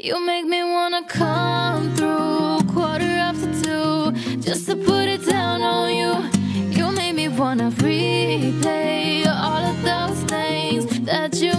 You make me wanna come through quarter after two just to put it down on you. You make me wanna replay all of those things that you